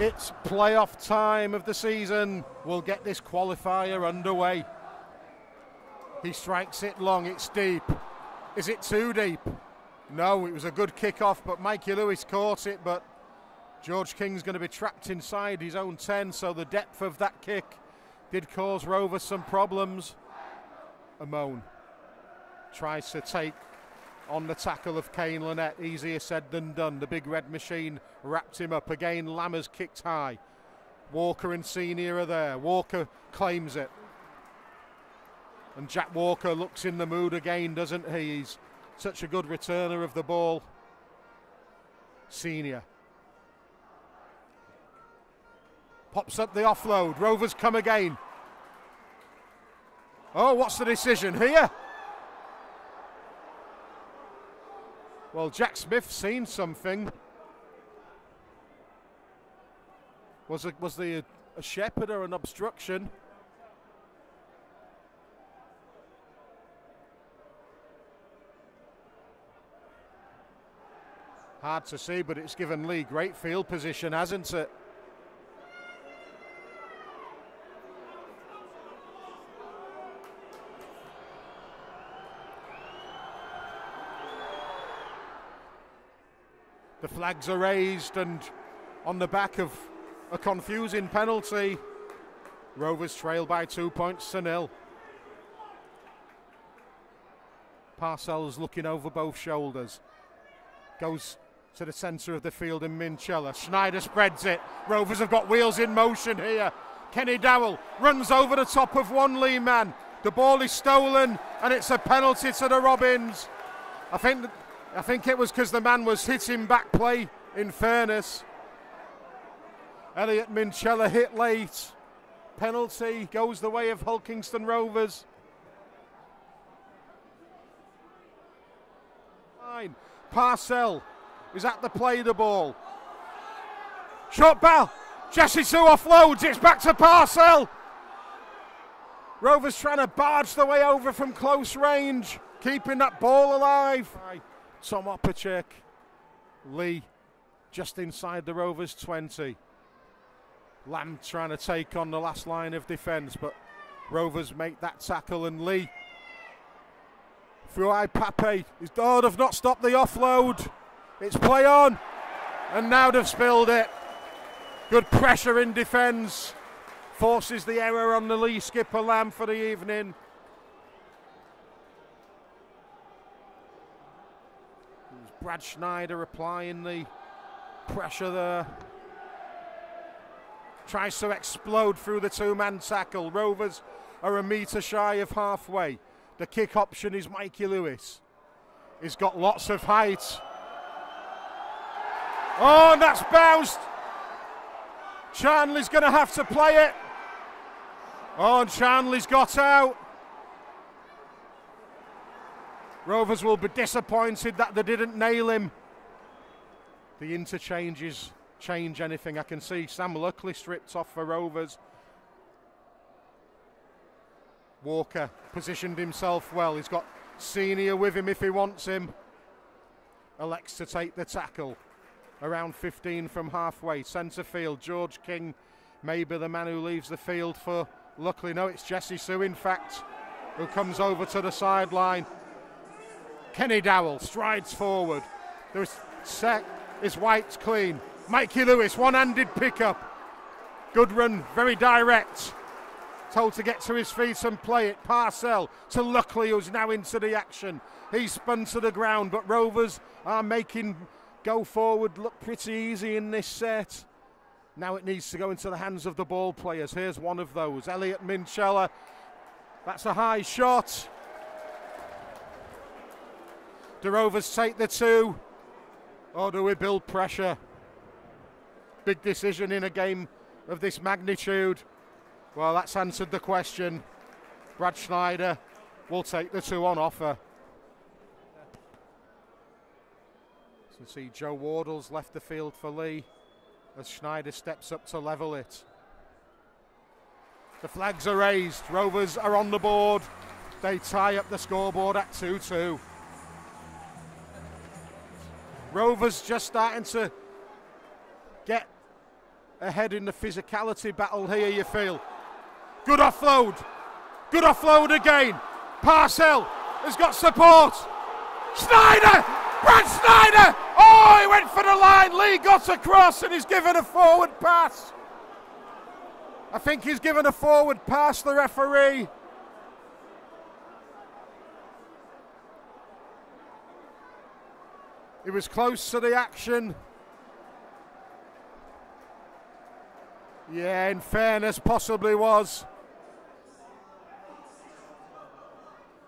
It's playoff time of the season. We'll get this qualifier underway. He strikes it long, it's deep. Is it too deep? No, it was a good kick-off, but Mikey Lewis caught it, but George King's going to be trapped inside his own 10, so the depth of that kick did cause Rovers some problems. Amone tries to take on the tackle of Kane Linnett. Easier said than done. The big red machine wrapped him up. Again, Lammers kicked high. Walker and Senior are there. Walker claims it. And Jack Walker looks in the mood again, doesn't he? He's such a good returner of the ball. Senior. Pops up the offload. Rovers come again. Oh, what's the decision here? Well, Jack Smith seen something. Was it was the a shepherd or an obstruction? Hard to see, but it's given Leigh great field position, hasn't it? The flags are raised, and on the back of a confusing penalty, Rovers trail by two points to nil. Parcells looking over both shoulders. Goes to the centre of the field in Minchella. Schneider spreads it. Rovers have got wheels in motion here. Kenny-Dowall runs over the top of one Leigh man. The ball is stolen and it's a penalty to the Robins. I think I think it was because the man was hitting back play, in fairness. Elliot Minchella hit late. Penalty goes the way of Hull Kingston Rovers. Fine. Parcell is at the play the ball. Shot ball. Jesse Sue offloads. It's back to Parcell. Rovers trying to barge the way over from close range, keeping that ball alive. Tom Opacic. Leigh just inside the Rovers 20. Lam trying to take on the last line of defence, but Rovers make that tackle and Leigh through Pape. His oh, have not stopped the offload. It's play on. And now they've spilled it. Good pressure in defence. Forces the error on the Leigh skipper Lam for the evening. Brad Schneider applying the pressure there. Tries to explode through the two man tackle. Rovers are a metre shy of halfway. The kick option is Mikey Lewis. He's got lots of height. Oh, and that's bounced. Charnley's going to have to play it. Oh, and Charnley's got out. Rovers will be disappointed that they didn't nail him. The interchanges change anything. I can see Sam Luckley stripped off for Rovers. Walker positioned himself well. He's got Senior with him if he wants him. Elects to take the tackle. Around 15 from halfway. Centre field. George King, maybe the man who leaves the field for Luckley, No, it's Jesse Sue, in fact, who comes over to the sideline. Kenny-Dowall strides forward. There's set is White's clean. Mikey Lewis, one-handed pickup. Good run, very direct. Told to get to his feet and play it. Parcell to Luckley, who's now into the action. He's spun to the ground, but Rovers are making go forward look pretty easy in this set. Now it needs to go into the hands of the ball players. Here's one of those. Elliot Minchella. That's a high shot. The Rovers take the two. Or do we build pressure? Big decision in a game of this magnitude. Well, that's answered the question. Brad Schneider will take the two on offer. So see Joe Wardle's left the field for Leigh as Schneider steps up to level it. The flags are raised. Rovers are on the board. They tie up the scoreboard at 2 2. Rovers just starting to get ahead in the physicality battle here, you feel. Good offload. Good offload again. Parcell has got support. Schneider! Brad Schneider! Oh, he went for the line. Leigh got across and he's given a forward pass. I think he's given a forward pass, the referee. He was close to the action. Yeah, in fairness, possibly was.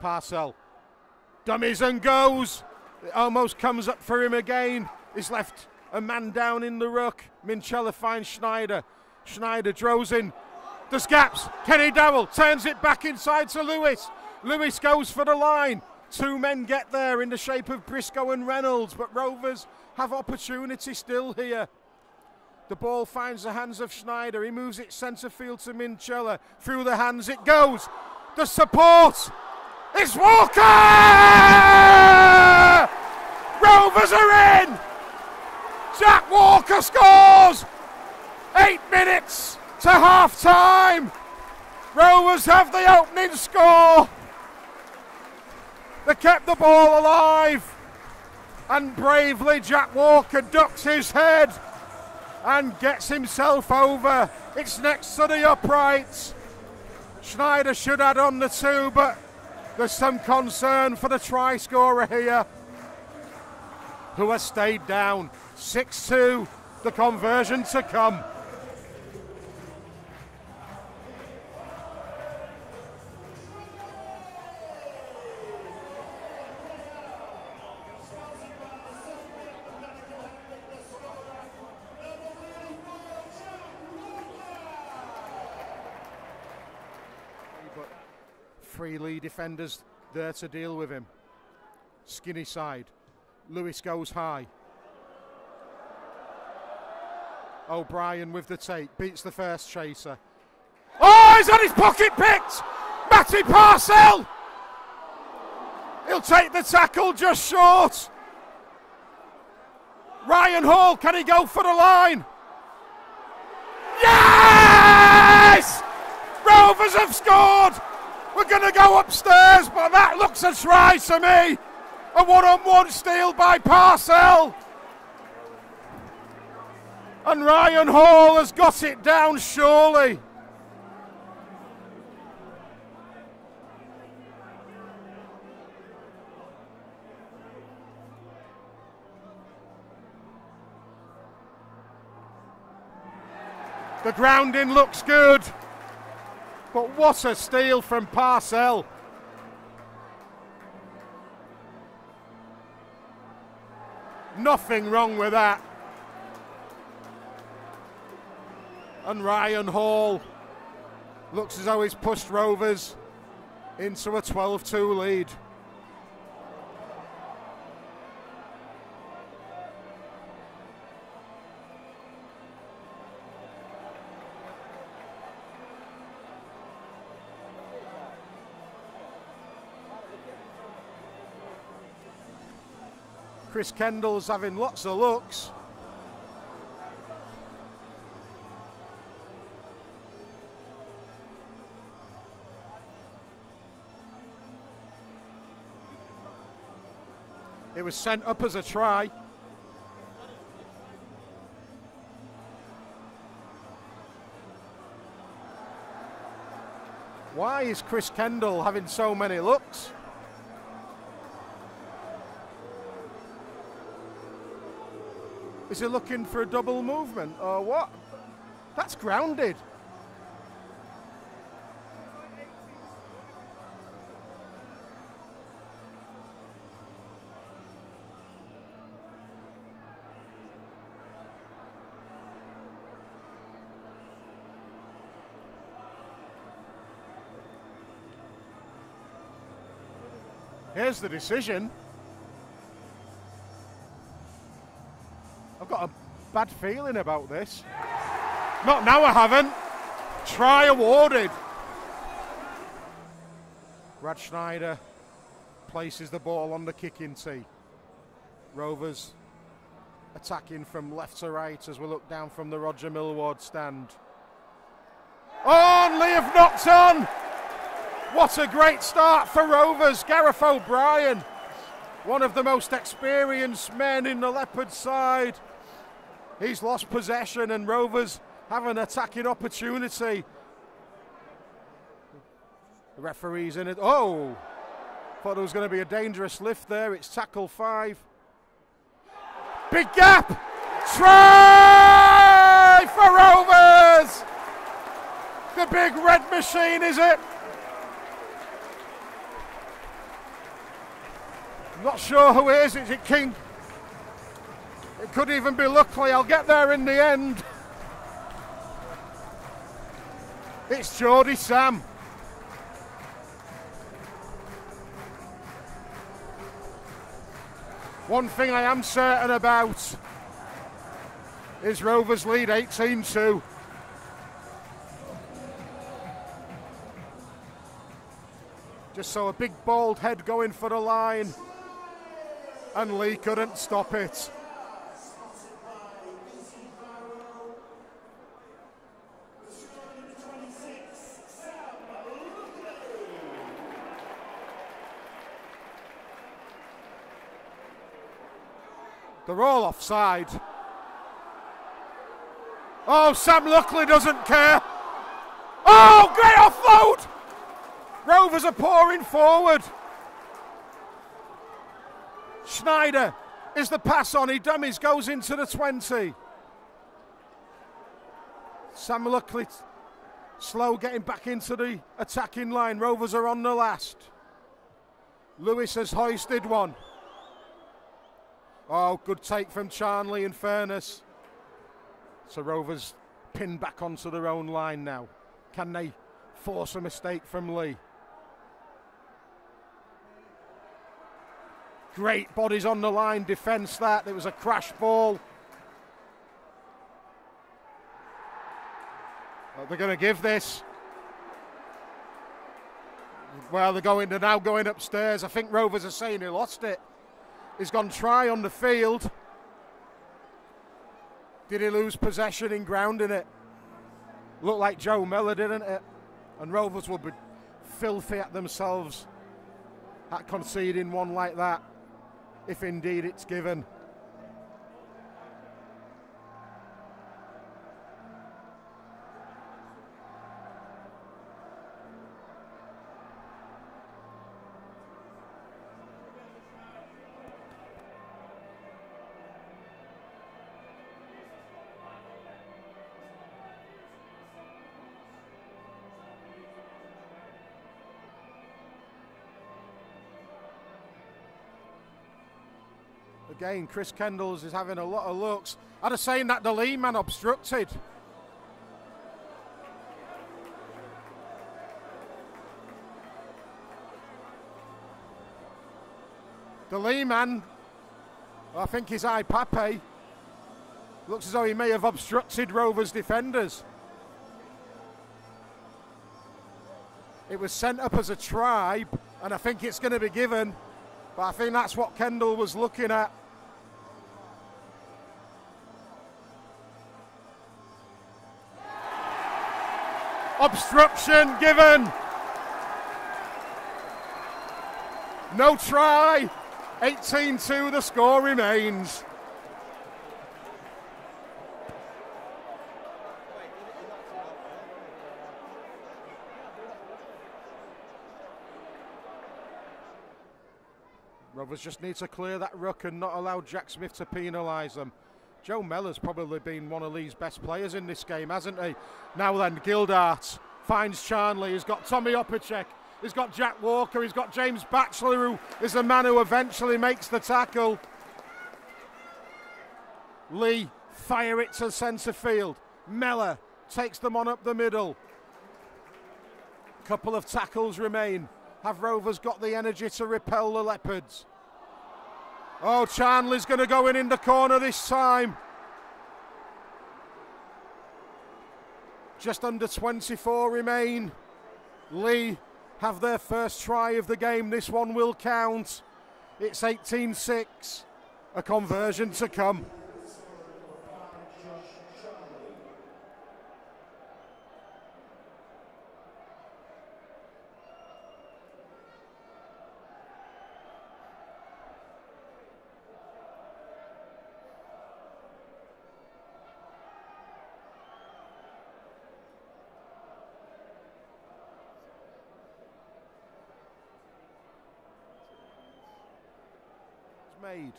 Parcell. Dummies and goes. It almost comes up for him again. He's left a man down in the ruck. Minchella finds Schneider. Schneider draws in. There's gaps. Kenny-Dowall turns it back inside to Lewis. Lewis goes for the line. Two men get there in the shape of Briscoe and Reynolds, but Rovers have opportunity still here. The ball finds the hands of Schneider. He moves it centre field to Minchella. Through the hands it goes. The support. is Walker! Rovers are in! Jack Walker scores! Eight minutes to half time. Rovers have the opening score. They kept the ball alive. And bravely, Jack Walker ducks his head and gets himself over. It's next to the uprights. Schneider should add on the two, but there's some concern for the try scorer here, who has stayed down. 6 2, the conversion to come. Defenders there to deal with him. Skinny side. Lewis goes high. O'Brien with the take. Beats the first chaser. Oh, he's had his pocket picked! Matty Parcell! He'll take the tackle just short. Ryan Hall, can he go for the line? Yes! Rovers have scored! We're going to go upstairs, but that looks a try to me. A one on one steal by Parcell. And Ryan Hall has got it down, surely. The grounding looks good. But what a steal from Parcell. Nothing wrong with that. And Ryan Hall looks as though he's pushed Rovers into a 12 2 lead. Chris Kendall's having lots of looks. It was sent up as a try. Why is Chris Kendall having so many looks? Is he looking for a double movement or what? That's grounded. Here's the decision. Bad feeling about this. Not now, I haven't. Try awarded. Brad Schneider places the ball on the kicking tee. Rovers attacking from left to right as we look down from the Roger Millward stand. And Leigh have knocked! What a great start for Rovers. Gareth O'Brien, one of the most experienced men in the Leopard side. He's lost possession, and Rovers have an attacking opportunity. The referee's in it. Oh! Thought there was going to be a dangerous lift there. It's tackle five. Big gap! Try for Rovers! The big red machine, is it? Not sure who it is. Is it King? It could even be Luckley. I'll get there in the end. It's Geordie Sam. One thing I am certain about is Rovers lead 18 2. Just saw a big bald head going for the line, and Leigh couldn't stop it. They're all offside. Oh, Sam Luckley doesn't care. Oh, great offload! Rovers are pouring forward. Schneider is the pass on. He dummies, goes into the 20. Sam Luckley slow getting back into the attacking line. Rovers are on the last. Lewis has hoisted one. Oh, good take from Charnley in fairness. So Rovers pinned back onto their own line now. Can they force a mistake from Leigh? Great bodies on the line, defence that. It was a crash ball. Oh, they're going to give this. Well, they're going. They're now going upstairs. I think Rovers are saying he lost it. He's gone try on the field. Did he lose possession in grounding it? Looked like Joe Mellor, didn't it? And Rovers will be filthy at themselves at conceding one like that, if indeed it's given. Again, Chris Kendalls is having a lot of looks. I'd have saying that the Leigh man obstructed. The Leigh man, I think his Ipape, looks as though he may have obstructed Rovers defenders. It was sent up as a tribe, and I think it's going to be given. But I think that's what Kendall was looking at. Obstruction given. No try. 18 2, the score remains. Rovers just need to clear that ruck and not allow Jack Smith to penalise them. Joe Mellor's probably been one of Leigh's best players in this game, hasn't he? Now then, Gildart finds Charnley. He's got Tommy Opacic. He's got Jack Walker. He's got James Batchelor, who is the man who eventually makes the tackle. Leigh fire it to centre field. Mellor takes them on up the middle. Couple of tackles remain. Have Rovers got the energy to repel the Leopards? Oh, Charnley's going to go in in the corner this time. Just under 24 remain. Leigh have their first try of the game. This one will count. It's 18 6. A conversion to come. Made.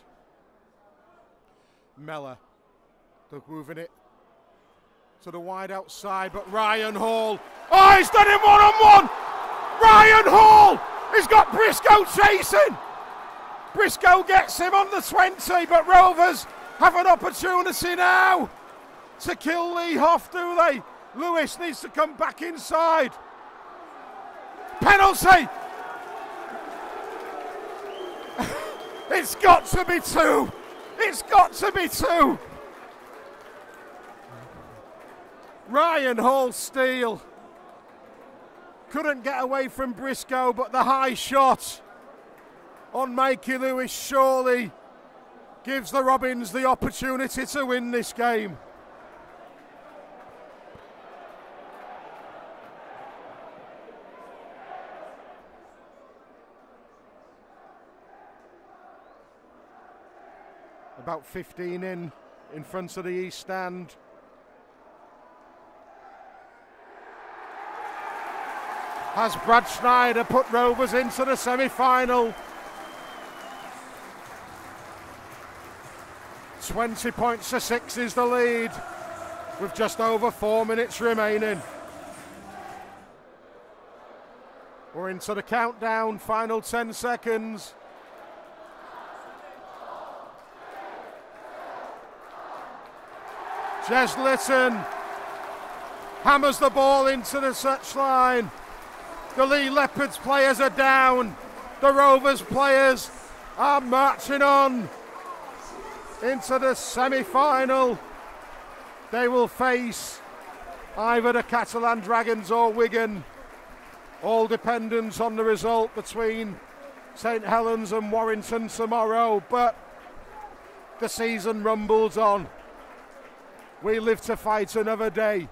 Mellor, they're moving it to the wide outside, but Ryan Hall. Oh, he's done him one on one! Ryan Hall! He's got Briscoe chasing! Briscoe gets him on the 20, but Rovers have an opportunity now to kill Leigh Hoff, do they? Lewis needs to come back inside. Penalty! it's got to be two! It's got to be two! Ryan Hall steal. Couldn't get away from Briscoe, but the high shot on Mikey Lewis surely gives the Robins the opportunity to win this game. About 15 in, in front of the East Stand. Has Brad Schneider put Rovers into the semi final? 20 points to 6 is the lead with just over four minutes remaining. We're into the countdown, final 10 seconds. Jez Litten hammers the ball into the touchline. The Leigh Leopards players are down. The Rovers players are marching on into the semi final. They will face either the Catalan Dragons or Wigan. All dependent on the result between St Helens and Warrington tomorrow. But the season rumbles on. We live to fight another day.